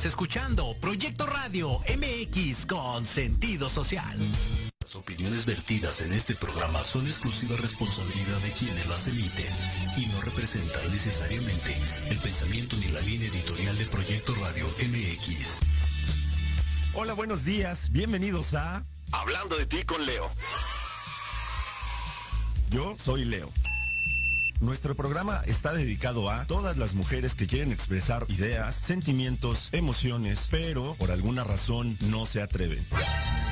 Estás escuchando Proyecto Radio MX con sentido social. Las opiniones vertidas en este programa son exclusiva responsabilidad de quienes las emiten y no representan necesariamente el pensamiento ni la línea editorial de Proyecto Radio MX. Hola, buenos días. Bienvenidos a Hablando de ti con Leo. Yo soy Leo. Nuestro programa está dedicado a todas las mujeres que quieren expresar ideas, sentimientos, emociones, pero por alguna razón no se atreven.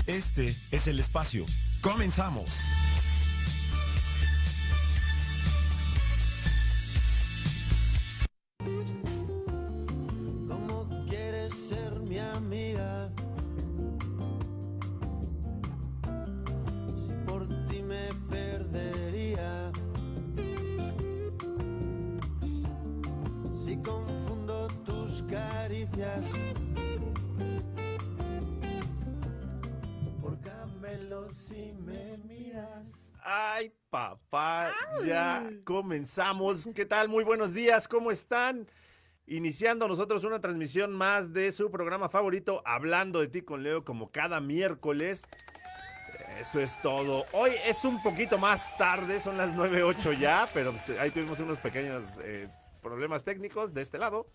Este es el espacio. Comenzamos. Confundo tus caricias. Por camelos si me miras. Ay, papá, ya comenzamos. ¿Qué tal? Muy buenos días, ¿cómo están? Iniciando nosotros una transmisión más de su programa favorito, Hablando de ti con Leo, como cada miércoles. Eso es todo. Hoy es un poquito más tarde, son las 9.08 ya, pero pues, ahí tuvimos unos pequeños eh, problemas técnicos de este lado.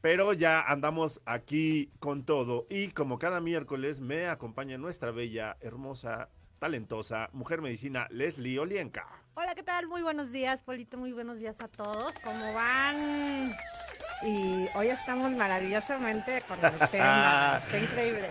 Pero ya andamos aquí con todo. Y como cada miércoles me acompaña nuestra bella, hermosa, talentosa mujer medicina Leslie Olienka. Hola, ¿qué tal? Muy buenos días, Polito. Muy buenos días a todos. ¿Cómo van? Y hoy estamos maravillosamente con el tema. Está increíble.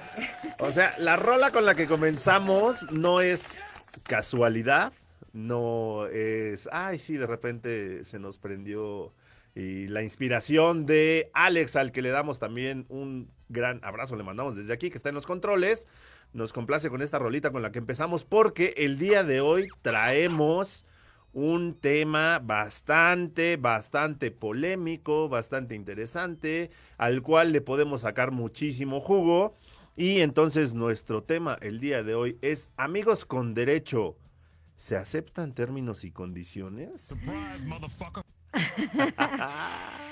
O sea, la rola con la que comenzamos no es casualidad, no es, ay, sí, de repente se nos prendió y la inspiración de Alex, al que le damos también un gran abrazo, le mandamos desde aquí, que está en los controles. Nos complace con esta rolita con la que empezamos porque el día de hoy traemos un tema bastante, bastante polémico, bastante interesante, al cual le podemos sacar muchísimo jugo. Y entonces nuestro tema el día de hoy es amigos con derecho. ¿Se aceptan términos y condiciones?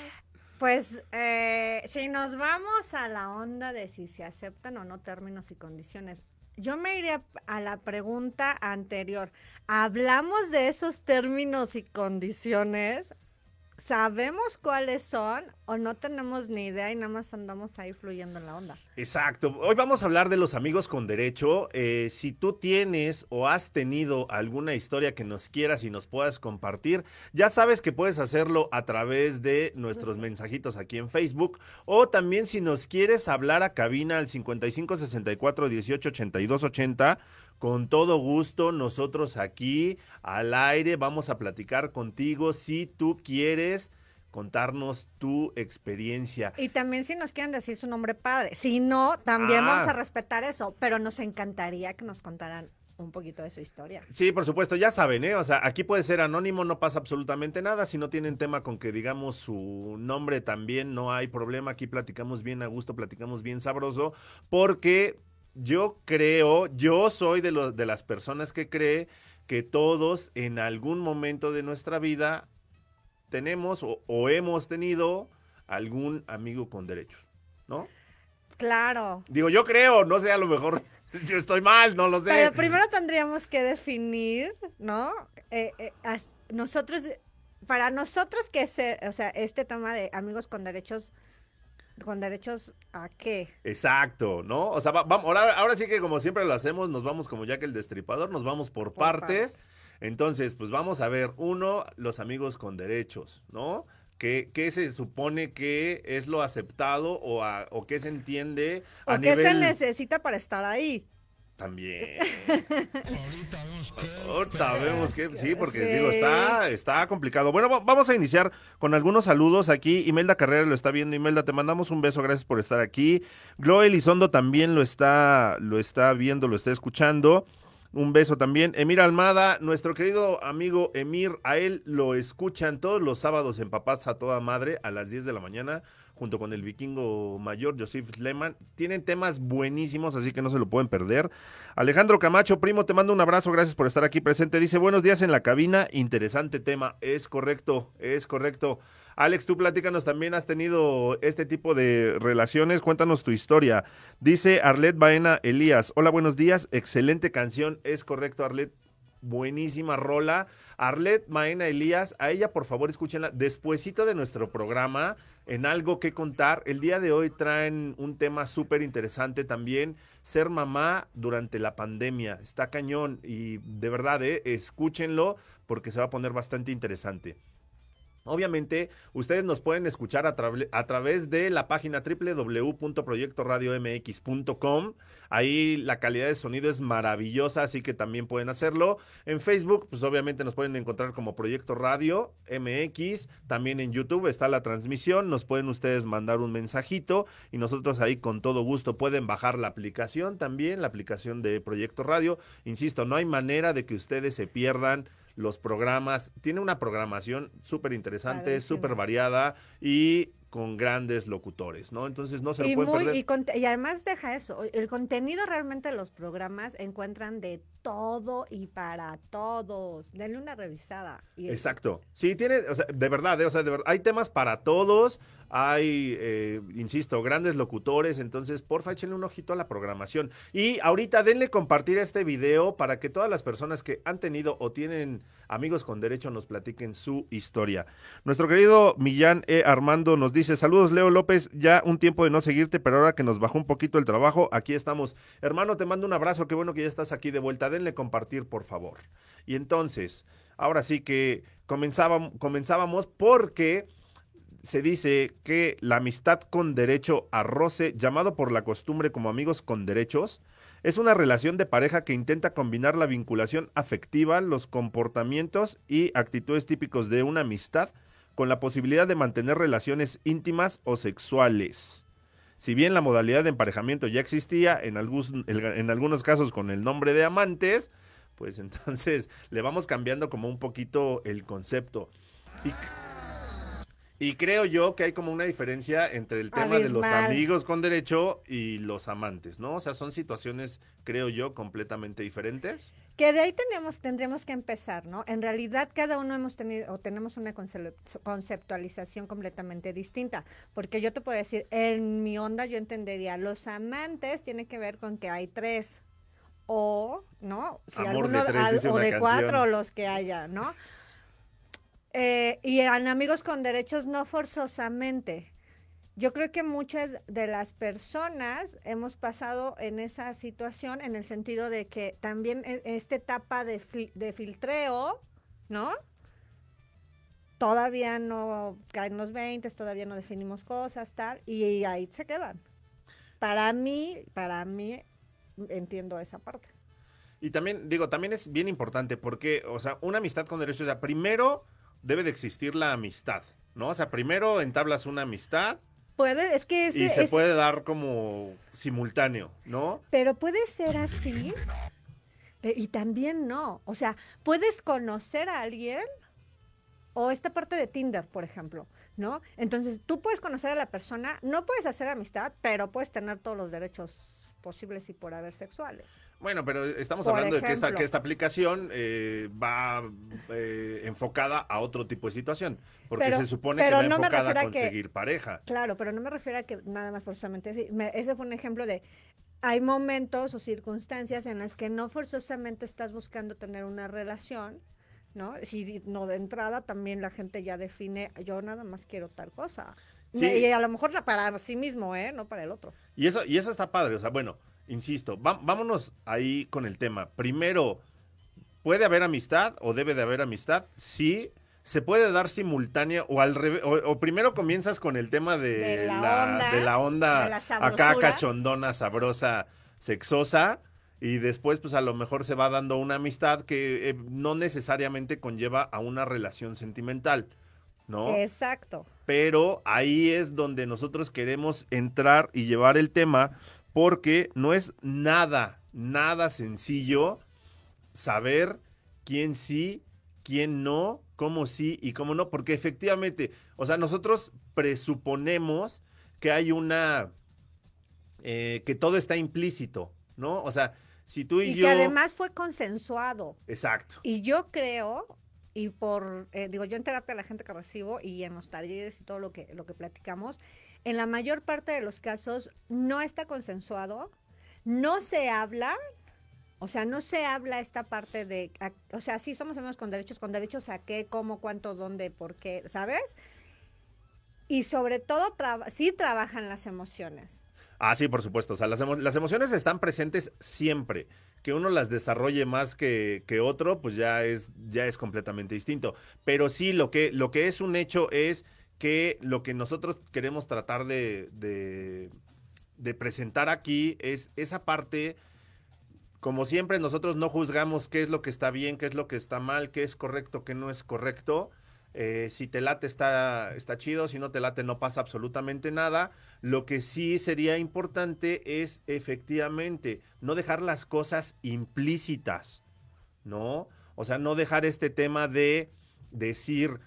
Pues eh, si nos vamos a la onda de si se aceptan o no términos y condiciones, yo me iría a la pregunta anterior. ¿Hablamos de esos términos y condiciones? ¿Sabemos cuáles son o no tenemos ni idea y nada más andamos ahí fluyendo en la onda? Exacto. Hoy vamos a hablar de los amigos con derecho. Eh, si tú tienes o has tenido alguna historia que nos quieras y nos puedas compartir, ya sabes que puedes hacerlo a través de nuestros mensajitos aquí en Facebook o también si nos quieres hablar a cabina al 55 64 18 82 80. Con todo gusto, nosotros aquí al aire vamos a platicar contigo si tú quieres contarnos tu experiencia. Y también si nos quieren decir su nombre padre. Si no, también Ah. vamos a respetar eso, pero nos encantaría que nos contaran un poquito de su historia. Sí, por supuesto, ya saben, ¿eh? O sea, aquí puede ser anónimo, no pasa absolutamente nada. Si no tienen tema con que digamos su nombre también, no hay problema. Aquí platicamos bien a gusto, platicamos bien sabroso, porque yo creo, yo soy de, los de las personas que cree que todos en algún momento de nuestra vida tenemos o, o hemos tenido algún amigo con derechos, ¿no? Claro. Digo, yo creo, no sé, a lo mejor yo estoy mal, no lo sé. Pero primero tendríamos que definir, ¿no? Eh, eh, nosotros, para nosotros que se, o sea, este tema de amigos con derechos, con derechos a qué? Exacto, ¿no? O sea, va- vamos, ahora, ahora sí que como siempre lo hacemos, nos vamos como ya que el destripador, nos vamos por, Por partes. Entonces, pues vamos a ver, uno, los amigos con derechos, ¿no? ¿Qué, qué se supone que es lo aceptado o, a- o qué se entiende a ¿O qué se nivel necesita para estar ahí? También? Ahorita vemos que sí, porque Sí. digo, está, está complicado. Bueno, va- vamos a iniciar con algunos saludos aquí. Imelda Carrera lo está viendo. Imelda, te mandamos un beso, gracias por estar aquí. Glo Elizondo también lo está, lo está viendo, lo está escuchando. Un beso también. Emir Almada, nuestro querido amigo Emir, a él lo escuchan todos los sábados en Papás a toda madre a las 10 de la mañana, junto con el vikingo mayor Joseph Lehman. Tienen temas buenísimos, así que no se lo pueden perder. Alejandro Camacho, primo, te mando un abrazo, gracias por estar aquí presente. Dice, buenos días en la cabina, interesante tema. Es correcto, es correcto. Alex, tú platícanos, también has tenido este tipo de relaciones, cuéntanos tu historia. Dice Arlet Baena Elías, hola, buenos días, excelente canción, es correcto Arlet, buenísima rola. Arlet Baena Elías, a ella por favor escúchenla despuesito de nuestro programa en algo que contar. El día de hoy traen un tema súper interesante también, ser mamá durante la pandemia. Está cañón y de verdad, eh, escúchenlo porque se va a poner bastante interesante. Obviamente, ustedes nos pueden escuchar a, través de la página www.proyectoradiomx.com. Ahí la calidad de sonido es maravillosa, así que también pueden hacerlo. En Facebook, pues obviamente nos pueden encontrar como Proyecto Radio MX. También en YouTube está la transmisión. Nos pueden ustedes mandar un mensajito y nosotros ahí con todo gusto pueden bajar la aplicación también, la aplicación de Proyecto Radio. Insisto, no hay manera de que ustedes se pierdan los programas. Tiene una programación súper interesante, súper variada y con grandes locutores, ¿no? Entonces no se lo pueden perder. Y, además deja eso, el contenido realmente de los programas encuentran de todo y para todos. Denle una revisada. Exacto. Sí, tiene, o sea, de verdad, o sea, de verdad, hay temas para todos, hay, eh, insisto, grandes locutores, entonces porfa échenle un ojito a la programación. Y ahorita denle compartir este video para que todas las personas que han tenido o tienen amigos con derecho nos platiquen su historia. Nuestro querido Millán E. Armando nos dice, saludos Leo López, ya un tiempo de no seguirte, pero ahora que nos bajó un poquito el trabajo, aquí estamos. Hermano, te mando un abrazo, qué bueno que ya estás aquí de vuelta, denle compartir por favor. Y entonces, ahora sí que comenzábamos, comenzábamos porque se dice que la amistad con derecho a roce, llamado por la costumbre como amigos con derechos, es una relación de pareja que intenta combinar la vinculación afectiva, los comportamientos y actitudes típicos de una amistad con la posibilidad de mantener relaciones íntimas o sexuales. Si bien la modalidad de emparejamiento ya existía, en, en algunos casos con el nombre de amantes, pues entonces le vamos cambiando como un poquito el concepto. Y y creo yo que hay como una diferencia entre el tema de los amigos con derecho y los amantes, ¿no? O sea, son situaciones, creo yo, completamente diferentes. Que de ahí tenemos, tendremos que empezar, ¿no? En realidad cada uno hemos tenido o tenemos una conceptualización completamente distinta, porque yo te puedo decir, en mi onda yo entendería, los amantes tiene que ver con que hay tres o, ¿no? Si alguno, o de cuatro los que haya, ¿no? Eh, y en amigos con derechos no forzosamente. Yo creo que muchas de las personas hemos pasado en esa situación en el sentido de que también e, esta etapa de, de filtreo, ¿no? Todavía no caen los 20, todavía no definimos cosas, tal, y ahí se quedan. Para mí, para mí, entiendo esa parte. Y también, digo, también es bien importante porque, o sea, una amistad con derechos, o sea, primero debe de existir la amistad, ¿no? O sea, primero entablas una amistad. Puede, es que y se puede dar como simultáneo, ¿no? Pero puede ser así y también no. O sea, puedes conocer a alguien o esta parte de Tinder, por ejemplo, ¿no? Entonces, tú puedes conocer a la persona, no puedes hacer amistad, pero puedes tener todos los derechos posibles y por haber sexuales. Bueno, pero estamos hablando de que esta, que esta aplicación eh, va eh, enfocada a otro tipo de situación, porque se supone que va enfocada a conseguir pareja. Claro, pero no me refiero a que nada más forzosamente ese fue un ejemplo de, hay momentos o circunstancias en las que no forzosamente estás buscando tener una relación, ¿no? Si no de entrada también la gente ya define, yo nada más quiero tal cosa. Y a lo mejor para sí mismo, ¿eh? No para el otro. Y eso, y eso está padre, o sea, bueno insisto, vámonos ahí con el tema. Primero, ¿puede haber amistad o debe de haber amistad? Sí. ¿Se puede dar simultánea o al revés? O, primero comienzas con el tema de, la, onda, acá cachondona, sabrosa, sexosa, y después pues a lo mejor se va dando una amistad que eh, no necesariamente conlleva a una relación sentimental, ¿no? Exacto. Pero ahí es donde nosotros queremos entrar y llevar el tema porque no es nada, nada sencillo saber quién sí, quién no, cómo sí y cómo no, porque efectivamente, o sea, nosotros presuponemos que hay una, eh, que todo está implícito, ¿no? O sea, si tú y, y yo... que además fue consensuado. Exacto. Y yo creo y por, eh, digo, yo en terapia la gente que recibo y en los talleres y todo lo que, lo que platicamos, en la mayor parte de los casos no está consensuado, no se habla, o sea, no se habla esta parte de, o sea, sí somos amigos con derechos, con derechos a qué, cómo, cuánto, dónde, por qué, ¿sabes? Y sobre todo, sí trabajan las emociones. Ah, sí, por supuesto. O sea, las, emo- las emociones están presentes siempre. Que uno las desarrolle más que, que otro, pues ya es, ya es completamente distinto. Pero sí, lo que, lo que es un hecho es que lo que nosotros queremos tratar de, de, de presentar aquí es esa parte. Como siempre, nosotros no juzgamos qué es lo que está bien, qué es lo que está mal, qué es correcto, qué no es correcto. Eh, si te late está, está chido, si no te late no pasa absolutamente nada. Lo que sí sería importante es efectivamente no dejar las cosas implícitas, ¿no? O sea, no dejar este tema de decir,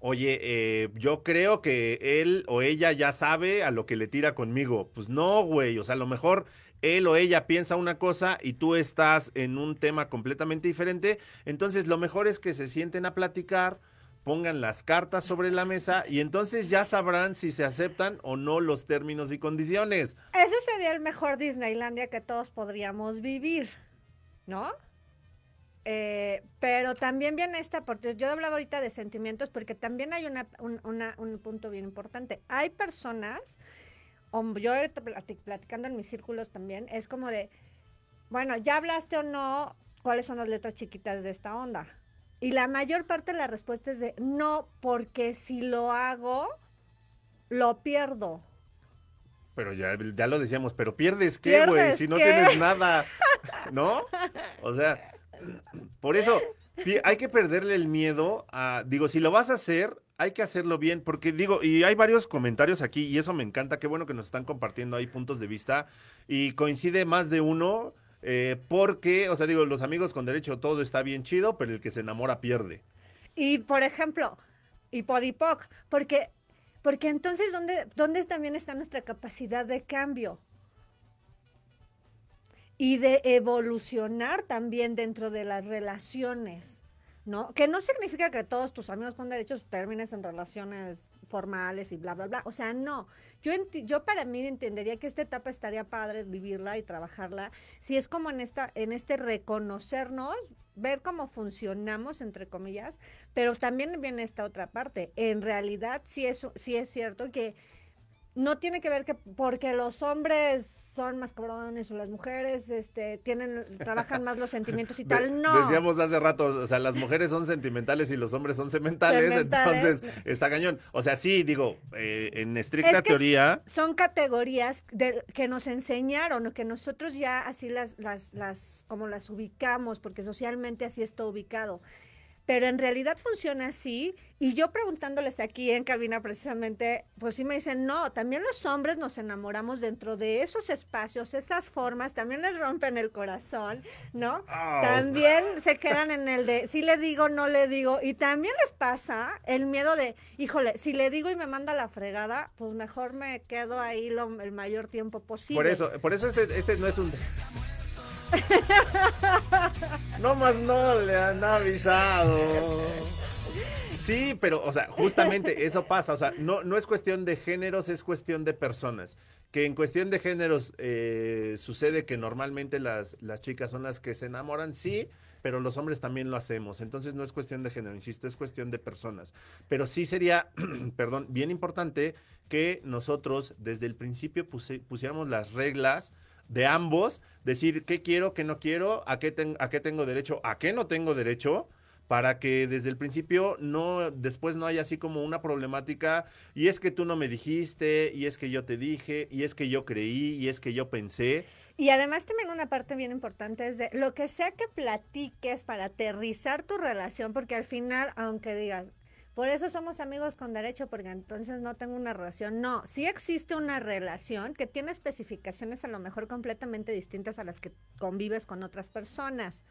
oye, eh, yo creo que él o ella ya sabe a lo que le tira conmigo. Pues no, güey, o sea, a lo mejor él o ella piensa una cosa y tú estás en un tema completamente diferente. Entonces, lo mejor es que se sienten a platicar pongan las cartas sobre la mesa y entonces ya sabrán si se aceptan o no los términos y condiciones. Eso sería el mejor Disneylandia que todos podríamos vivir, ¿no? Eh, pero también viene esta parte, yo hablaba ahorita de sentimientos porque también hay una, un, una- un punto bien importante. Hay personas, yo platicando en mis círculos también, es como de, bueno, ya hablaste o no, ¿cuáles son las letras chiquitas de esta onda? Y la mayor parte de la respuesta es de, no, porque si lo hago, lo pierdo. Pero ya, ya lo decíamos, pero pierdes qué, güey, ¿Pierdes si no qué? tienes nada, ¿no? O sea, por eso hay que perderle el miedo a, digo, si lo vas a hacer, hay que hacerlo bien, porque digo, y hay varios comentarios aquí, y eso me encanta, qué bueno que nos están compartiendo ahí puntos de vista, y coincide más de uno, eh, porque, o sea, digo, los amigos con derecho todo está bien chido, pero el que se enamora pierde. Y por ejemplo, y Podipoc, porque, porque entonces, ¿dónde, ¿dónde también está nuestra capacidad de cambio? Y de evolucionar también dentro de las relaciones, ¿no? Que no significa que todos tus amigos con derechos termines en relaciones formales y bla, bla, bla. O sea, no. Yo, yo para mí entendería que esta etapa estaría padre vivirla y trabajarla. Si es como en, esta, en este reconocernos, ver cómo funcionamos, entre comillas, pero también viene esta otra parte. En realidad, sí es, sí es cierto que no tiene que ver que porque los hombres son más cabrones o las mujeres este tienen trabajan más los sentimientos y De- tal no Decíamos hace rato, o sea, las mujeres son sentimentales y los hombres son sementales, entonces está cañón. O sea, sí, digo, eh, en estricta Es que teoría, son categorías de- que nos enseñaron o que nosotros ya así las, las, las, como las ubicamos, porque socialmente así está ubicado. Pero en realidad funciona así. Y yo preguntándoles aquí en cabina precisamente, pues sí me dicen, no, también los hombres nos enamoramos dentro de esos espacios, esas formas, también les rompen el corazón, ¿no? Au. También se quedan en el de, si le digo, no le digo. Y también les pasa el miedo de, híjole, si le digo y me manda la fregada, pues mejor me quedo ahí lo- el mayor tiempo posible. por eso, por eso este, este no es un... No más no le han avisado. Sí, pero, o sea, justamente eso pasa. O sea, no, no es cuestión de géneros, es cuestión de personas. Que en cuestión de géneros eh, sucede que normalmente las, las chicas son las que se enamoran, sí, pero los hombres también lo hacemos. Entonces no es cuestión de género, insisto, es cuestión de personas. Pero sí sería, perdón, bien importante que nosotros desde el principio puse- pusiéramos las reglas de ambos, decir qué quiero, qué no quiero, a qué, a qué tengo derecho, a qué no tengo derecho, para que desde el principio no, después no haya así como una problemática, y es que tú no me dijiste, y es que yo te dije, y es que yo creí, y es que yo pensé. Y además también una parte bien importante es de lo que sea que platiques para aterrizar tu relación, porque al final, aunque digas, por eso somos amigos con derecho, porque entonces no tengo una relación. No, sí existe una relación que tiene especificaciones a lo mejor completamente distintas a las que convives con otras personas,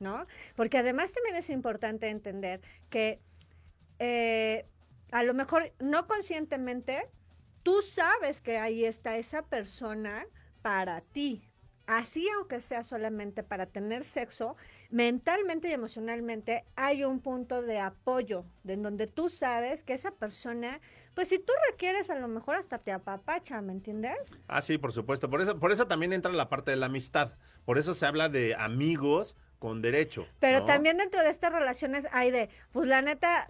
¿no? Porque además también es importante entender que eh, a lo mejor no conscientemente, tú sabes que ahí está esa persona para ti. Así, aunque sea solamente para tener sexo, mentalmente y emocionalmente hay un punto de apoyo, de en donde tú sabes que esa persona, pues si tú requieres, a lo mejor hasta te apapacha, ¿me entiendes? Ah, sí, por supuesto. Por eso, por eso también entra la parte de la amistad. Por eso se habla de amigos con derecho. Pero ¿no? también dentro de estas relaciones hay de, pues la neta,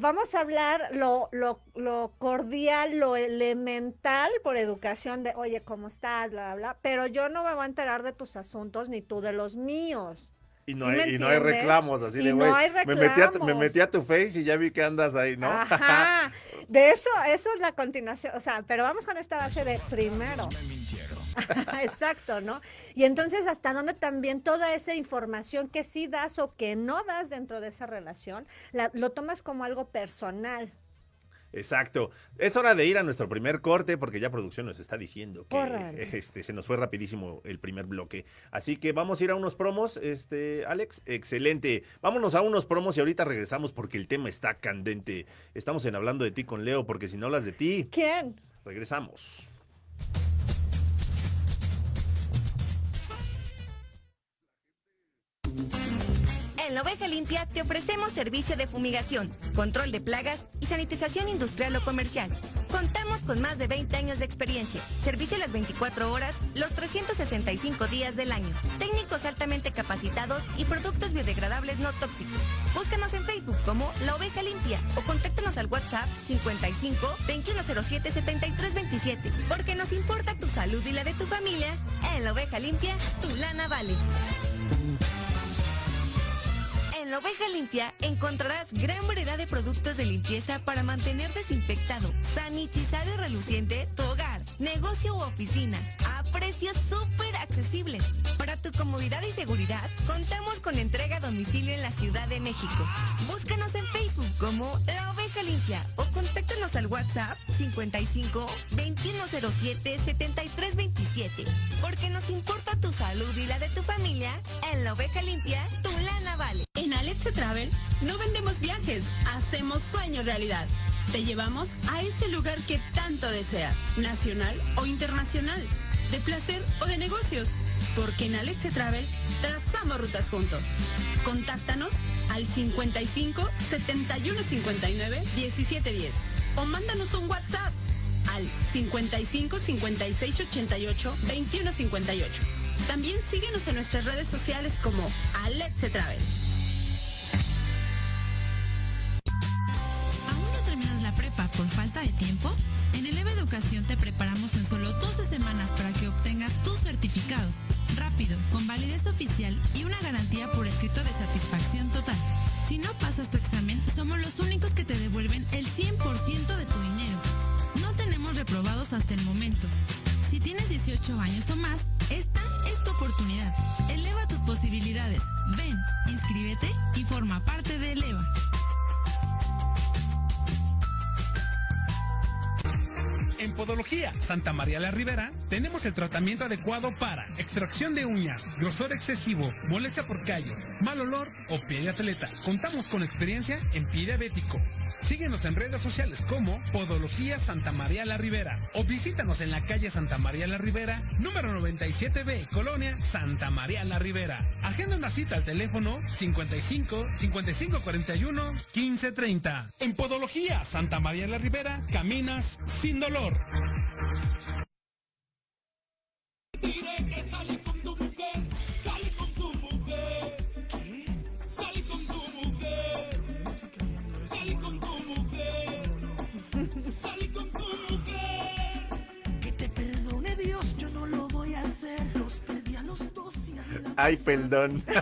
vamos a hablar lo, lo, lo cordial, lo elemental por educación de, oye, ¿cómo estás? Bla, bla, bla. Pero yo no me voy a enterar de tus asuntos ni tú de los míos. Y no, ¿Sí hay, y no hay reclamos, así Y de, no güey, hay me, metí a, tu- me metí a tu face y ya vi que andas ahí, ¿no? Ajá. De eso, eso es la continuación. O sea, pero vamos con esta base de primero. Exacto, ¿no? Y entonces, ¿hasta dónde también toda esa información que sí das o que no das dentro de esa relación, la- lo tomas como algo personal? Exacto. Es hora de ir a nuestro primer corte porque ya producción nos está diciendo que este, se nos fue rapidísimo el primer bloque. Así que vamos a ir a unos promos, este, Alex. Excelente. Vámonos a unos promos y ahorita regresamos porque el tema está candente. Estamos en Hablando de ti con Leo porque si no hablas de ti, ¿Quién? regresamos. En la Oveja Limpia te ofrecemos servicio de fumigación, control de plagas y sanitización industrial o comercial. Contamos con más de 20 años de experiencia, servicio las 24 horas, los 365 días del año, técnicos altamente capacitados y productos biodegradables no tóxicos. Búscanos en Facebook como La Oveja Limpia o contáctanos al WhatsApp 55 2107 7327, porque nos importa tu salud y la de tu familia. En La Oveja Limpia, tu lana vale. En la oveja limpia encontrarás gran variedad de productos de limpieza para mantener desinfectado, sanitizado y reluciente tu hogar, negocio u oficina a precios súper accesibles. Para tu comodidad y seguridad, contamos con entrega a domicilio en la Ciudad de México. Búscanos en Facebook como La Oveja Limpia o contáctanos al WhatsApp 55 2107 7327. Porque nos importa tu salud y la de tu familia, en La Oveja Limpia, tu lana vale. Alexe Travel no vendemos viajes, hacemos sueños realidad. Te llevamos a ese lugar que tanto deseas, nacional o internacional, de placer o de negocios, porque en Alexe Travel trazamos rutas juntos. Contáctanos al 55 71 59 1710 o mándanos un WhatsApp al 55 56 88 21 58. También síguenos en nuestras redes sociales como Alexe Travel. Prepa por falta de tiempo? En Eleva Educación te preparamos en solo 12 semanas para que obtengas tu certificado. Rápido, con validez oficial y una garantía por escrito de satisfacción total. Si no pasas tu examen, somos los únicos que te devuelven el 100% de tu dinero. No tenemos reprobados hasta el momento. Si tienes 18 años o más, esta es tu oportunidad. Eleva tus posibilidades. Ven, inscríbete y forma parte de Eleva. Podología Santa María la Ribera tenemos el tratamiento adecuado para extracción de uñas, grosor excesivo, molestia por callo, mal olor o pie de atleta. Contamos con experiencia en pie diabético. Síguenos en redes sociales como Podología Santa María la Ribera o visítanos en la calle Santa María la Ribera, número 97B, Colonia Santa María la Ribera. Agenda una cita al teléfono 55 55 41 15 30. En Podología Santa María la Ribera caminas sin dolor. Ay, perdón.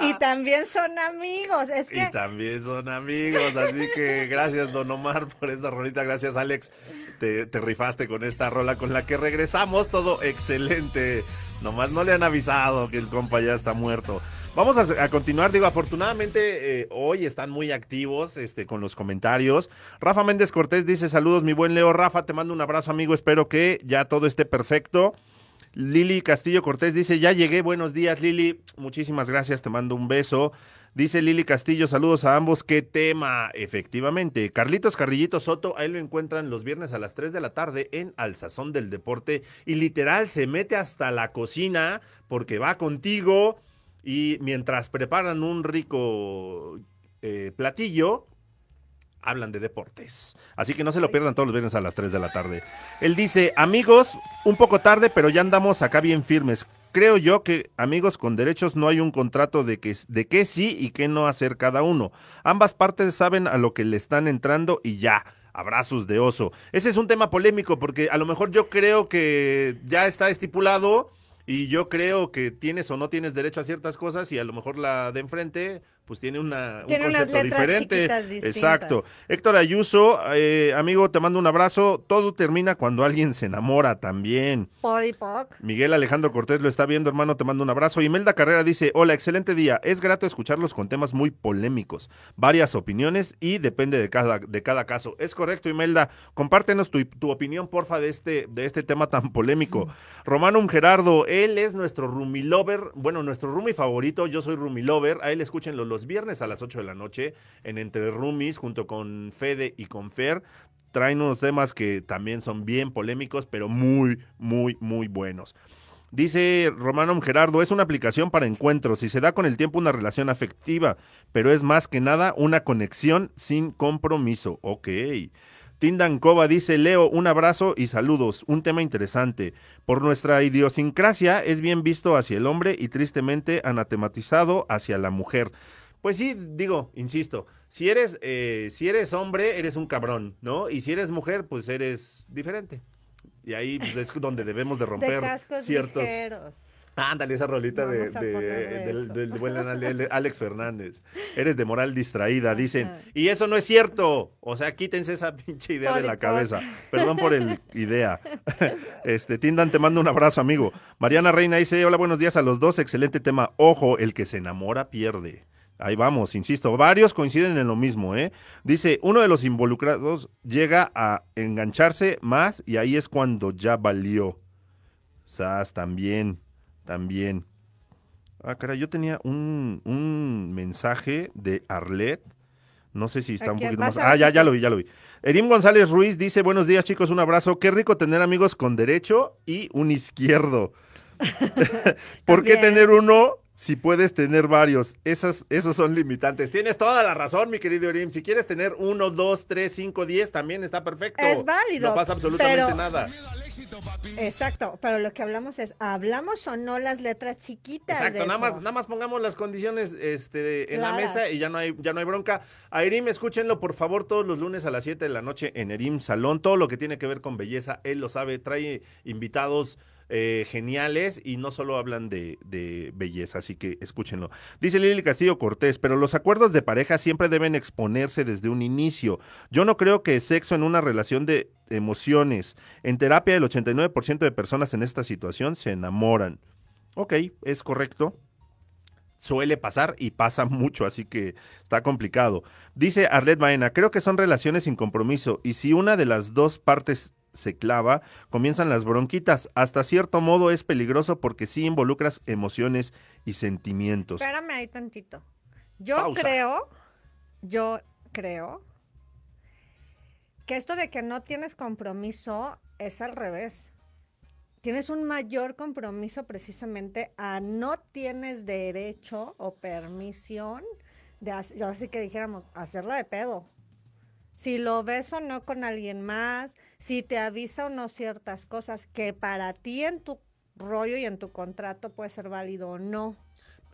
Y también son amigos. Es que Y también son amigos, así que gracias Don Omar por esta rolita, gracias Alex, te, te rifaste con esta rola con la que regresamos, todo excelente, nomás no le han avisado que el compa ya está muerto. Vamos a, a continuar, digo, afortunadamente eh, hoy están muy activos este, con los comentarios. Rafa Méndez Cortés dice saludos mi buen Leo, Rafa, te mando un abrazo amigo, espero que ya todo esté perfecto. Lili Castillo Cortés dice, ya llegué, buenos días Lili, muchísimas gracias, te mando un beso. Dice Lili Castillo, saludos a ambos, qué tema, efectivamente. Carlitos Carrillito Soto, ahí lo encuentran los viernes a las 3 de la tarde en Al Sazón del Deporte y literal se mete hasta la cocina porque va contigo y mientras preparan un rico eh, platillo, hablan de deportes. Así que no se lo pierdan todos los viernes a las 3 de la tarde. Él dice, amigos, un poco tarde, pero ya andamos acá bien firmes. Creo yo que, amigos con derechos, no hay un contrato de, que, de qué sí y qué no hacer cada uno. Ambas partes saben a lo que le están entrando y ya. Abrazos de oso. Ese es un tema polémico porque a lo mejor yo creo que ya está estipulado y yo creo que tienes o no tienes derecho a ciertas cosas y a lo mejor la de enfrente pues tiene una, Tiene un concepto diferente. Exacto. Héctor Ayuso, eh, amigo, te mando un abrazo. Todo termina cuando alguien se enamora también. Podipoc. Miguel Alejandro Cortés lo está viendo, hermano, te mando un abrazo. Imelda Carrera dice, hola, excelente día. Es grato escucharlos con temas muy polémicos, varias opiniones y depende de cada, de cada caso. Es correcto, Imelda. Compártenos tu, tu opinión, porfa, de este, de este tema tan polémico. Romanum Gerardo, él es nuestro roomie lover, bueno, nuestro roomie favorito, yo soy roomie lover. A él escúchenlo los viernes a las 8 de la noche en Entre Roomies junto con Fede y con Fer traen unos temas que también son bien polémicos, pero muy, muy, muy buenos. Dice Romano Gerardo, es una aplicación para encuentros y se da con el tiempo una relación afectiva, pero es más que nada una conexión sin compromiso. Ok. Tindancova dice, Leo, un abrazo y saludos. Un tema interesante. Por nuestra idiosincrasia es bien visto hacia el hombre y tristemente anatematizado hacia la mujer. Pues sí, digo, insisto, si eres, eh, si eres hombre, eres un cabrón, ¿no? Y si eres mujer, pues eres diferente. Y ahí pues, es donde debemos de De romper cascos ciertos... ligeros. Ándale, esa rolita de, ponerle del, buen Ale- Alex Fernández. Eres de moral distraída, dicen. Ajá. Y eso no es cierto. O sea, quítense esa pinche idea de la cabeza. Perdón por el idea. Este, Tindan, te mando un abrazo, amigo. Mariana Reina dice, hola, buenos días a los dos. Excelente tema. Ojo, el que se enamora pierde. Ahí vamos, insisto, varios coinciden en lo mismo, ¿eh? Dice, uno de los involucrados llega a engancharse más y ahí es cuando ya valió. Sas, también, también. Ah, caray, yo tenía un, un mensaje de Arlet. No sé si está un poquito más. Ah, ya, ya lo vi, ya lo vi. Erim González Ruiz dice: Buenos días, chicos, un abrazo. Qué rico tener amigos con derecho y un izquierdo. ¿Por qué tener uno si puedes tener varios? Esas, esos son limitantes. Tienes toda la razón, mi querido Erim. Si quieres tener uno, dos, tres, cinco, diez, también está perfecto. Es válido, No pasa absolutamente pero- nada. Exacto, pero lo que hablamos es, ¿hablamos o no las letras chiquitas? de Exacto, nada eso? más, nada más pongamos las condiciones este, en la mesa y ya no hay, ya no hay bronca. A Erim, escúchenlo por favor todos los lunes a las 7 de la noche en Erim Salón. Todo lo que tiene que ver con belleza, él lo sabe, trae invitados eh, geniales y no solo hablan de, de belleza, así que escúchenlo. Dice Lili Castillo Cortés, pero los acuerdos de pareja siempre deben exponerse desde un inicio. Yo no creo que sexo en una relación de emociones. En terapia, el 89% de personas en esta situación se enamoran. Ok, es correcto. Suele pasar y pasa mucho, así que está complicado. Dice Arlet Baena, creo que son relaciones sin compromiso y si una de las dos partes se clava, comienzan las bronquitas. Hasta cierto modo es peligroso porque sí involucras emociones y sentimientos. Espérame ahí tantito. Yo Pausa. creo, yo creo que esto de que no tienes compromiso es al revés. Tienes un mayor compromiso precisamente a no tienes derecho o permisión de así que dijéramos, hacerla de pedo. Si lo ves o no con alguien más, si te avisa o no ciertas cosas que para ti en tu rollo y en tu contrato puede ser válido o no.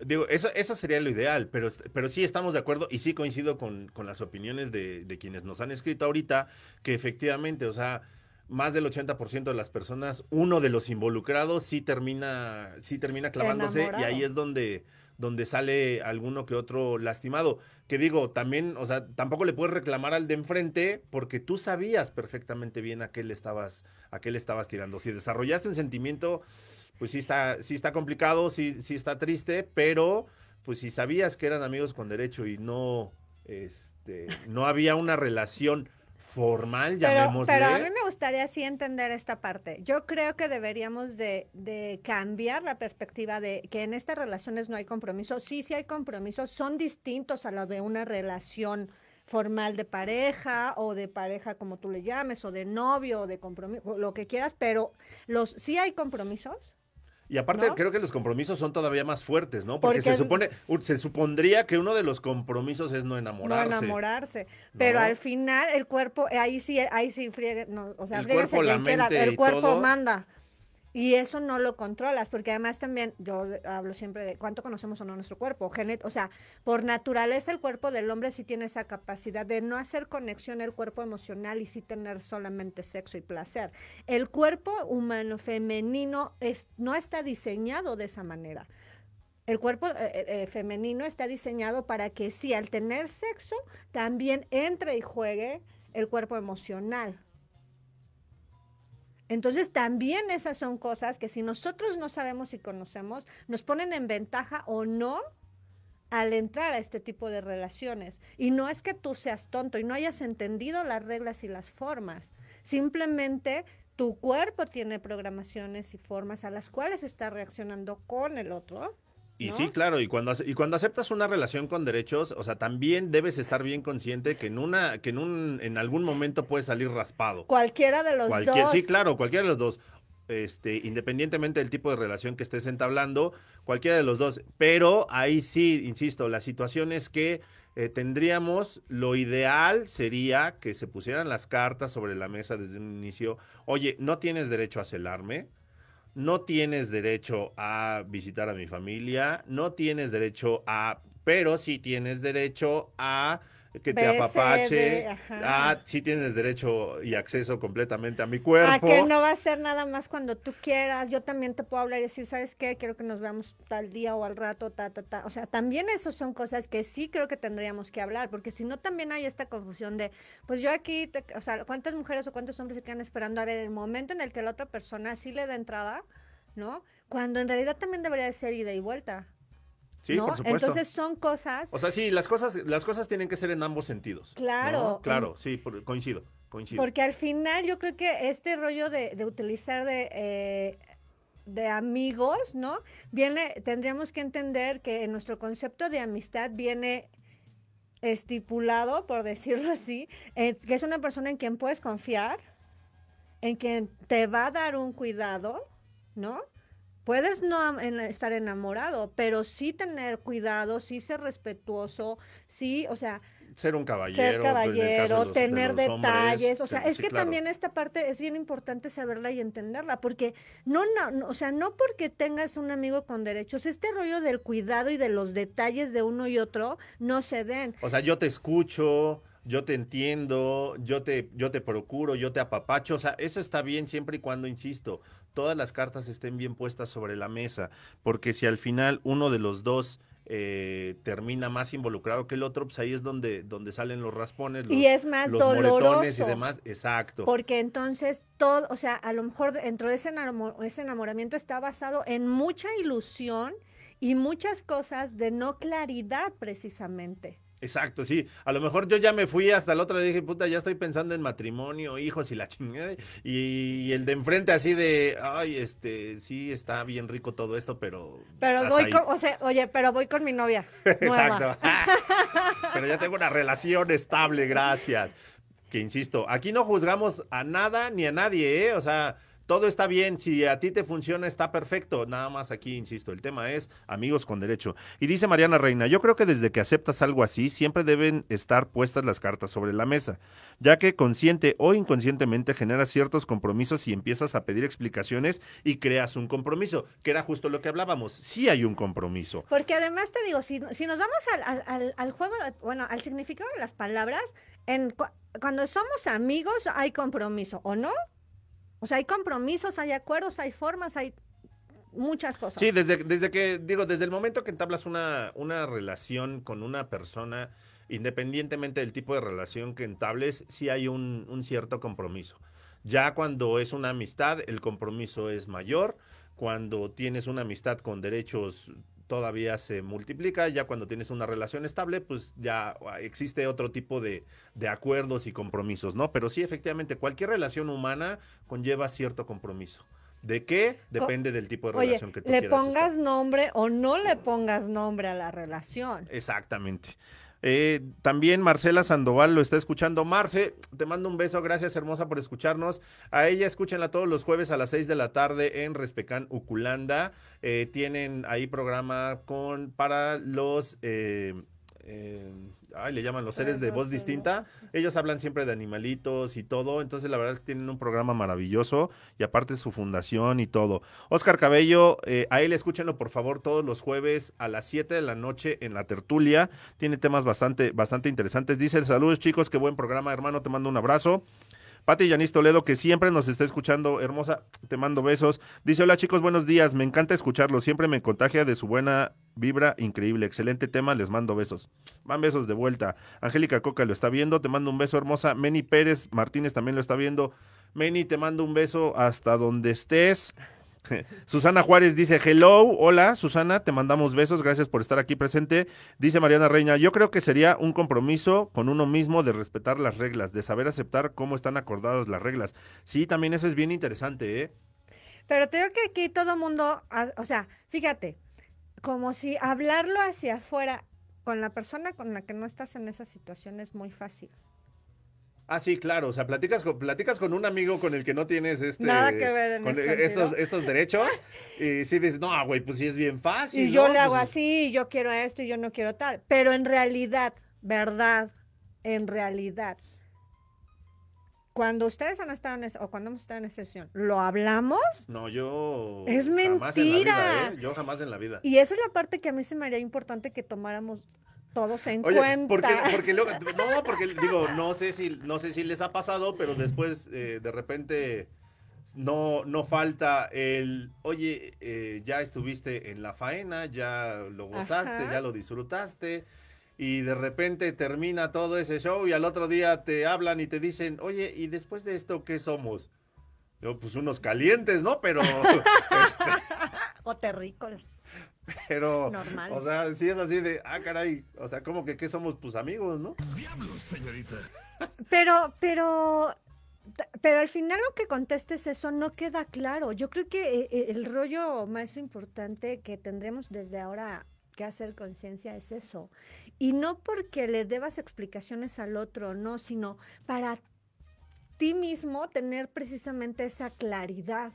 Digo, eso, eso sería lo ideal, pero, pero sí estamos de acuerdo y sí coincido con, con las opiniones de, de quienes nos han escrito ahorita, que efectivamente, o sea, más del 80% de las personas, uno de los involucrados sí termina, sí termina clavándose y ahí es donde, donde sale alguno que otro lastimado. Que digo, también, o sea, tampoco le puedes reclamar al de enfrente porque tú sabías perfectamente bien a qué le estabas, a qué le estabas tirando. Si desarrollaste un sentimiento, pues sí está, sí está complicado, sí, sí está triste, pero pues si sabías que eran amigos con derecho y no, este, no había una relación formal, Pero, llamémosle. pero a mí me gustaría sí entender esta parte. Yo creo que deberíamos de, de cambiar la perspectiva de que en estas relaciones no hay compromiso. Sí, sí hay compromiso. Son distintos a lo de una relación formal de pareja o de pareja como tú le llames o de novio o de compromiso, lo que quieras, pero los sí hay compromisos. Y aparte, ¿no? creo que los compromisos son todavía más fuertes, ¿no? Porque, Porque- se supone, se supondría que uno de los compromisos es no enamorarse. No enamorarse. Pero ¿no? al final el cuerpo, ahí sí, ahí sí friegue, no, o sea, El cuerpo, la mente el cuerpo todo. manda. Y eso no lo controlas, porque además también, yo hablo siempre de cuánto conocemos o no nuestro cuerpo. genet- o sea, por naturaleza el cuerpo del hombre sí tiene esa capacidad de no hacer conexión el cuerpo emocional y sí tener solamente sexo y placer. El cuerpo humano femenino es, no está diseñado de esa manera. El cuerpo eh, eh, eh, femenino está diseñado para que sí, al tener sexo, también entre y juegue el cuerpo emocional. Entonces también esas son cosas que si nosotros no sabemos y conocemos, nos ponen en ventaja o no al entrar a este tipo de relaciones. Y no es que tú seas tonto y no hayas entendido las reglas y las formas. Simplemente tu cuerpo tiene programaciones y formas a las cuales está reaccionando con el otro. Y ¿no? sí, claro, y cuando, y cuando aceptas una relación con derechos, o sea, también debes estar bien consciente que en una, que en un, en algún momento puedes salir raspado. Cualquiera de los Cualquier, dos. sí, claro, cualquiera de los dos. Este, independientemente del tipo de relación que estés entablando, cualquiera de los dos. Pero ahí sí, insisto, la situación es que eh, tendríamos, lo ideal sería que se pusieran las cartas sobre la mesa desde un inicio. Oye, no tienes derecho a celarme, no tienes derecho a visitar a mi familia, no tienes derecho a, pero sí tienes derecho a que te BCD, apapache, ajá. a, sí tienes derecho y acceso completamente a mi cuerpo. A que no va a ser nada más cuando tú quieras. Yo también te puedo hablar y decir, ¿sabes qué? Quiero que nos veamos tal día o al rato, ta, ta, ta. O sea, también eso son cosas que sí creo que tendríamos que hablar, porque si no también hay esta confusión de, pues yo aquí, te- o sea, ¿cuántas mujeres o cuántos hombres se quedan esperando a ver el momento en el que la otra persona sí le da entrada, ¿no? Cuando en realidad también debería de ser ida y vuelta. Sí, ¿no? por supuesto. Entonces son cosas o sea, sí, las cosas, las cosas tienen que ser en ambos sentidos. ¿no? Claro. Claro, sí, por- coincido, coincido. Porque al final yo creo que este rollo de, de utilizar de, eh, de amigos, ¿no? Viene, tendríamos que entender que nuestro concepto de amistad viene estipulado, por decirlo así, que es una persona en quien puedes confiar, en quien te va a dar un cuidado, ¿no? Puedes no estar enamorado, pero sí tener cuidado, sí ser respetuoso, sí, o sea, ser un caballero. ser de caballero, los- de tener hombres, detalles, o sea, sí, es que claro. también esta parte es bien importante saberla y entenderla, porque no, no, no, o sea, no porque tengas un amigo con derechos, este rollo del cuidado y de los detalles de uno y otro no se den. O sea, yo te escucho, yo te entiendo, yo te, yo te procuro, yo te apapacho. O sea, eso está bien siempre y cuando, insisto, todas las cartas estén bien puestas sobre la mesa. Porque si al final uno de los dos eh, termina más involucrado que el otro, pues ahí es donde, donde salen los raspones, los, Y es más los moretones y doloroso. demás. Exacto. Porque entonces todo, o sea, a lo mejor dentro de ese, ese enamoramiento está basado en mucha ilusión y muchas cosas de no claridad precisamente. Exacto, sí. A lo mejor yo ya me fui hasta el otro día y dije, puta, ya estoy pensando en matrimonio, hijos y la chingada. Y, y el de enfrente así de, ay, este, sí, está bien rico todo esto, pero... Pero voy ahí". con, o sea, oye, pero voy con mi novia. Exacto. pero ya tengo una relación estable, gracias. Que insisto, aquí no juzgamos a nada ni a nadie, ¿eh? O sea, todo está bien. Si a ti te funciona, está perfecto. Nada más aquí, insisto, el tema es amigos con derecho. Y dice Mariana Reina, yo creo que desde que aceptas algo así, siempre deben estar puestas las cartas sobre la mesa, ya que consciente o inconscientemente generas ciertos compromisos y empiezas a pedir explicaciones y creas un compromiso, que era justo lo que hablábamos. Sí hay un compromiso. Porque además te digo, si, si nos vamos al, al- juego, bueno, al significado de las palabras, en, cu- cuando somos amigos hay compromiso, ¿o no? O sea, hay compromisos, hay acuerdos, hay formas, hay muchas cosas. Sí, desde, desde que, digo, desde el momento que entablas una, una relación con una persona, independientemente del tipo de relación que entables, sí hay un, un cierto compromiso. Ya cuando es una amistad, el compromiso es mayor. Cuando tienes una amistad con derechos, todavía se multiplica. Ya cuando tienes una relación estable, pues ya existe otro tipo de, de acuerdos y compromisos, ¿no? Pero sí, efectivamente, cualquier relación humana conlleva cierto compromiso. ¿De qué? Depende del tipo de Oye, relación que tú le quieras estar. pongas nombre o no le pongas nombre a la relación. Exactamente. Eh, también Marcela Sandoval lo está escuchando. Marce, te mando un beso, gracias hermosa por escucharnos. A ella escúchenla todos los jueves a las 6 de la tarde en Respecán, Uculanda. Eh, tienen ahí programa con para los... Eh, eh, ay, le llaman los seres de voz distinta. Ellos hablan siempre de animalitos y todo, entonces la verdad es que tienen un programa maravilloso y aparte su fundación y todo. Oscar Cabello, eh, a él escúchenlo por favor todos los jueves a las 7 de la noche en la tertulia. Tiene temas bastante, bastante interesantes. Dice, saludos chicos, qué buen programa, hermano, te mando un abrazo. Pati Yanis Toledo, que siempre nos está escuchando, hermosa, te mando besos. Dice, hola chicos, buenos días, me encanta escucharlo, siempre me contagia de su buena vibra, increíble, excelente tema, les mando besos. Van besos de vuelta. Angélica Coca lo está viendo, te mando un beso, hermosa. Meni Pérez Martínez también lo está viendo. Meni, te mando un beso hasta donde estés. Susana Juárez dice, hello, hola, Susana, te mandamos besos, gracias por estar aquí presente. Dice Mariana Reina, yo creo que sería un compromiso con uno mismo de respetar las reglas, de saber aceptar cómo están acordadas las reglas. Sí, también eso es bien interesante, ¿eh? Pero digo que aquí todo mundo, ah, o sea, fíjate, como si hablarlo hacia afuera con la persona con la que no estás en esa situación es muy fácil. Ah, sí, claro. O sea, platicas con, platicas con un amigo con el que no tienes este, Nada que ver en con ese estos, estos derechos. y sí dices, no, güey, pues sí es bien fácil. Y yo ¿no? le hago Pues, así, y yo quiero esto y yo no quiero tal. Pero en realidad, verdad, en realidad, cuando ustedes han estado en esa, o cuando hemos estado en esa sesión, ¿lo hablamos? No, yo. Es jamás en la mentira. vida, ¿eh? Yo jamás en la vida. Y esa es la parte que a mí se me haría importante que tomáramos todos en Oye, cuenta. porque, porque luego, no, porque digo, no sé si, no sé si les ha pasado, pero después eh, de repente no, no falta el, oye, eh, ya estuviste en la faena, ya lo gozaste, Ajá. ya lo disfrutaste, y de repente termina todo ese show y al otro día te hablan y te dicen, oye, ¿y después de esto qué somos? Yo, pues unos calientes, ¿no? Pero, este, O terrícolas. Pero, Normales. o sea, si es así de, ah, caray, o sea, como que qué somos, pues amigos, ¿no? Pero, pero, pero al final lo que contestes eso no queda claro. Yo creo que eh, eh, el rollo más importante que tendremos desde ahora que hacer conciencia es eso. Y no porque le debas explicaciones al otro, no, sino para ti mismo tener precisamente esa claridad.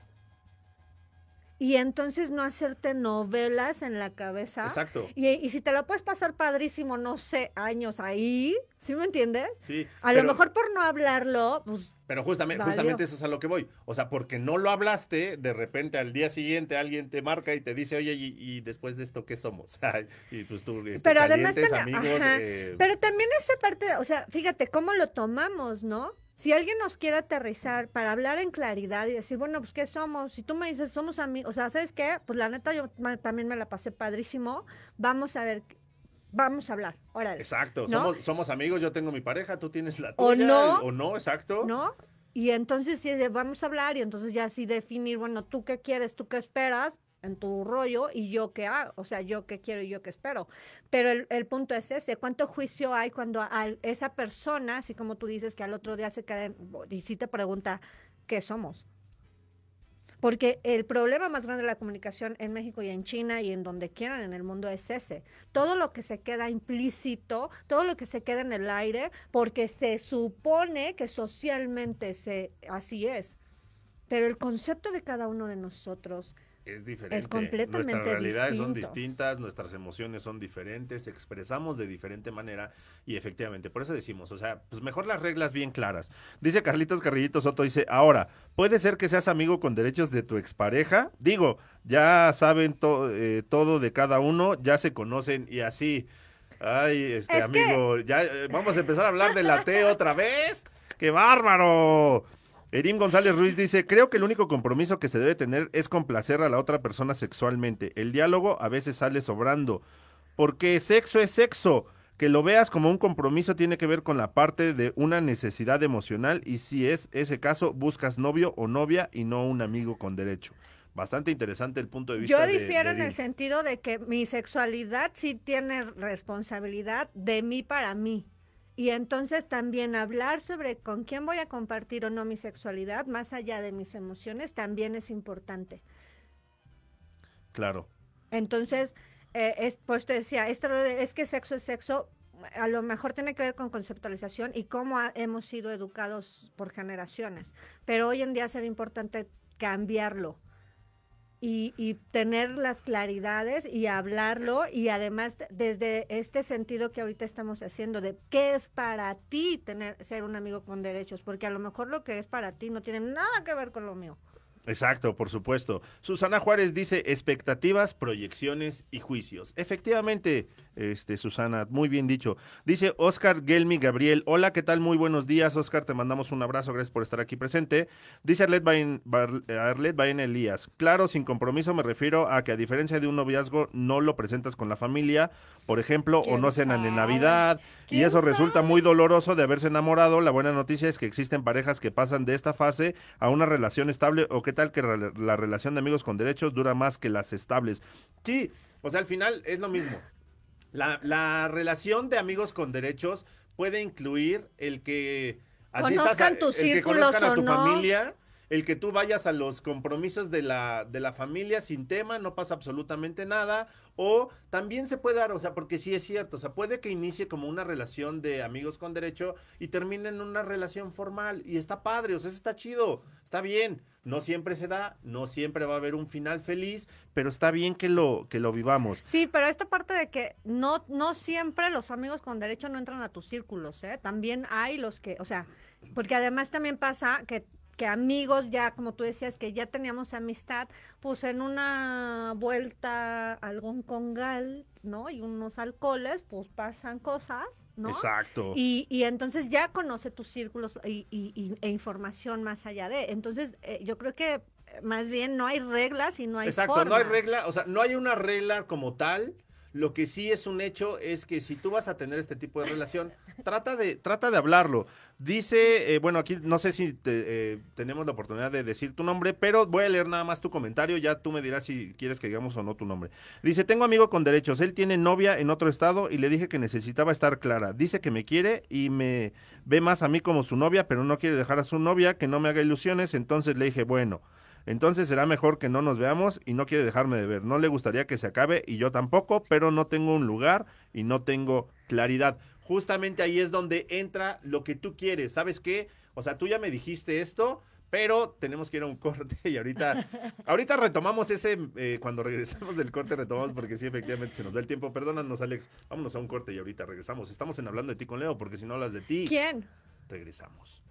Y entonces no hacerte novelas en la cabeza. Exacto. Y, y si te la puedes pasar padrísimo, no sé, años ahí, ¿sí me entiendes? Sí. A pero- lo mejor por no hablarlo, pues Pero justamente, Valió. justamente eso es a lo que voy. O sea, porque no lo hablaste, de repente al día siguiente alguien te marca y te dice, oye, ¿y, y después de esto qué somos? y pues tú, este, pero además ten- amigos, eh, pero también esa parte, o sea, fíjate cómo lo tomamos, ¿no? Si alguien nos quiere aterrizar para hablar en claridad y decir, bueno, pues ¿qué somos? Si tú me dices, somos amigos, o sea, ¿sabes qué? Pues la neta yo también me la pasé padrísimo. Vamos a ver, vamos a hablar, órale. Exacto, ¿no? somos, somos amigos, yo tengo mi pareja, tú tienes la O tuya. no. O no, exacto. ¿no? Y entonces sí, vamos a hablar y entonces ya sí definir, bueno, tú qué quieres, tú qué esperas en tu rollo y yo qué hago, o sea, yo qué quiero y yo qué espero. Pero el, el punto es ese, ¿cuánto juicio hay cuando a esa persona, así como tú dices, que al otro día se queda y sí te pregunta, ¿qué somos? Porque el problema más grande de la comunicación en México y en China y en donde quieran en el mundo es ese. Todo lo que se queda implícito, todo lo que se queda en el aire, porque se supone que socialmente se, así es. Pero el concepto de cada uno de nosotros Es diferente. completamente Nuestras realidades son distintas, nuestras emociones son diferentes, expresamos de diferente manera y efectivamente, por eso decimos, o sea, pues mejor las reglas bien claras. Dice Carlitos Carrillito Soto, dice, ahora, ¿puede ser que seas amigo con derechos de tu expareja? Digo, ya saben to- eh, todo de cada uno, ya se conocen y así. Ay, este Es que- amigo, ya eh, vamos a empezar a hablar de la T otra vez. ¡Qué bárbaro! Erim González Ruiz dice, creo que el único compromiso que se debe tener es complacer a la otra persona sexualmente. El diálogo a veces sale sobrando, porque sexo es sexo. Que lo veas como un compromiso tiene que ver con la parte de una necesidad emocional y si es ese caso, buscas novio o novia y no un amigo con derecho. Bastante interesante el punto de vista. Yo difiero de en el sentido de que mi sexualidad sí tiene responsabilidad de mí para mí. Y entonces también hablar sobre con quién voy a compartir o no mi sexualidad, más allá de mis emociones, también es importante. Claro. Entonces, eh, es, pues te decía, esto de- es que sexo es sexo, a lo mejor tiene que ver con conceptualización y cómo ha- hemos sido educados por generaciones. Pero hoy en día será importante cambiarlo y, y tener las claridades y hablarlo y además desde este sentido que ahorita estamos haciendo de qué es para ti tener ser un amigo con derechos, porque a lo mejor lo que es para ti no tiene nada que ver con lo mío. Exacto, por supuesto. Susana Juárez dice expectativas, proyecciones y juicios. Efectivamente, este Susana, muy bien dicho. Dice Oscar Gelmi Gabriel, hola, ¿qué tal? Muy buenos días, Oscar, te mandamos un abrazo, gracias por estar aquí presente. Dice Arlet Bain, Bar- Arlet Bain Elías, claro, sin compromiso me refiero a que a diferencia de un noviazgo no lo presentas con la familia, por ejemplo, o ¿Quién no cenan en sabe? Navidad, y ¿Quién eso resulta muy doloroso de haberse enamorado. La buena noticia es que existen parejas que pasan de esta fase a una relación estable o qué tal que re- la relación de amigos con derechos dura más que las estables. Sí, o sea, al final es lo mismo. La, la relación de amigos con derechos puede incluir el que Conozcan el que círculos conozcan a o tu no. familia, el que tú vayas a los compromisos de la, de la familia sin tema, no pasa absolutamente nada. O también se puede dar, o sea, porque sí es cierto, o sea, puede que inicie como una relación de amigos con derecho y termine en una relación formal. Y está padre, o sea, eso está chido, está bien. No siempre se da, no siempre va a haber un final feliz, pero está bien que lo, que lo vivamos. Sí, pero esta parte de que no, no siempre los amigos con derecho no entran a tus círculos, ¿eh? También hay los que, o sea, porque además también pasa que, que amigos ya, como tú decías, que ya teníamos amistad, pues en una vuelta algún congal, ¿no? Y unos alcoholes, pues pasan cosas, ¿no? Exacto. Y, y entonces ya conoce tus círculos y, y- e información más allá de. Entonces, eh, yo creo que eh, más bien no hay reglas y no hay Exacto, no hay regla, o sea, no hay una regla como tal. Lo que sí es un hecho es que si tú vas a tener este tipo de relación, trata de, trata de hablarlo. Dice, eh, bueno, aquí no sé si te- eh, tenemos la oportunidad de decir tu nombre, pero voy a leer nada más tu comentario, ya tú me dirás si quieres que digamos o no tu nombre. Dice, tengo amigo con derechos, él tiene novia en otro estado y le dije que necesitaba estar clara. Dice que me quiere y me ve más a mí como su novia, pero no quiere dejar a su novia, que no me haga ilusiones, entonces le dije, bueno. Entonces será mejor que no nos veamos y no quiere dejarme de ver. No le gustaría que se acabe y yo tampoco, pero no tengo un lugar y no tengo claridad. Justamente ahí es donde entra lo que tú quieres. ¿Sabes qué? O sea, tú ya me dijiste esto, pero tenemos que ir a un corte y ahorita, ahorita retomamos ese, eh, cuando regresamos del corte retomamos porque sí, efectivamente se nos va el tiempo. Perdónanos, Alex. Vámonos a un corte y ahorita regresamos. Estamos en Hablando de ti con Leo porque si no hablas de ti, ¿Quién? regresamos.